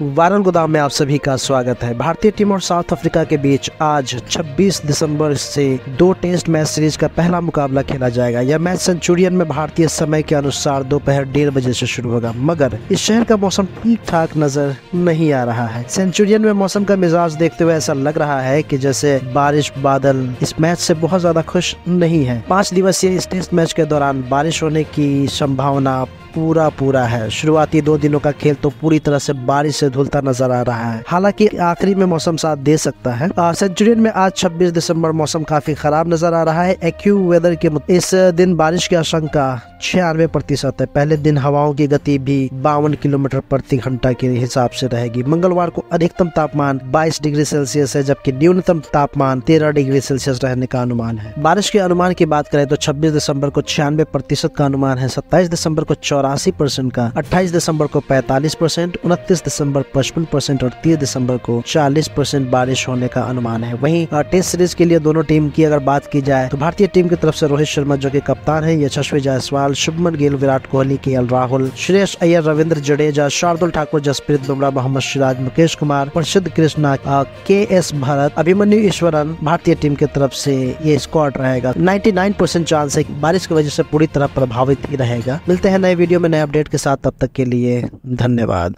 वारन गोदाम में आप सभी का स्वागत है। भारतीय टीम और साउथ अफ्रीका के बीच आज 26 दिसंबर से दो टेस्ट मैच सीरीज़ का पहला मुकाबला खेला जाएगा। यह मैच सेंचुरियन में भारतीय समय के अनुसार दोपहर डेढ़ बजे से शुरू होगा, मगर इस शहर का मौसम ठीक ठाक नज़र नहीं आ रहा है। सेंचुरियन में मौसम का मिजाज देखते हुए ऐसा लग रहा है की जैसे बारिश, बादल इस मैच से बहुत ज़्यादा खुश नहीं है। पाँच दिवसीय इस टेस्ट मैच के दौरान बारिश होने की संभावना पूरा पूरा है। शुरुआती दो दिनों का खेल तो पूरी तरह से बारिश से धुलता नज़र आ रहा है। हालाँकि आखिरी में मौसम साथ दे सकता है। सेंचुरियन में आज 26 दिसंबर मौसम काफ़ी खराब नज़र आ रहा है। एक्यू वेदर के इस दिन बारिश की आशंका छियानवे प्रतिशत है। पहले दिन हवाओं की गति भी बावन किलोमीटर प्रति घंटा के हिसाब से रहेगी। मंगलवार को अधिकतम तापमान 22 डिग्री सेल्सियस है, जबकि न्यूनतम तापमान 13 डिग्री सेल्सियस रहने का अनुमान है। बारिश के अनुमान की बात करें तो 26 दिसंबर को छियानवे प्रतिशत का अनुमान है 27 दिसंबर को चौरासी परसेंट का 28 दिसंबर को 45 परसेंट, उनतीस दिसंबर पचपन परसेंट और तीस दिसंबर को 40 परसेंट बारिश होने का अनुमान है। वहीं टेस्ट सीरीज़ के लिए दोनों टीम की अगर बात की जाए तो भारतीय टीम की तरफ़ से रोहित शर्मा जो की कप्तान है, यशस्वी जायसवाल, शुभमन गिल, विराट कोहली के राहुल, श्रेयस अय्यर, रविंद्र जडेजा, शार्दुल ठाकुर, जसप्रीत बुमराह, मोहम्मद सिराज, मुकेश कुमार, प्रसिद्ध कृष्णा के एस भारत, अभिमन्यु ईश्वरन भारतीय टीम की तरफ़ से ये स्क्वाड रहेगा। 99 परसेंट चांस है बारिश की वजह से पूरी तरह प्रभावित ही रहेगा। मिलते हैं नए वीडियो में नए अपडेट के साथ। तब तक के लिए धन्यवाद।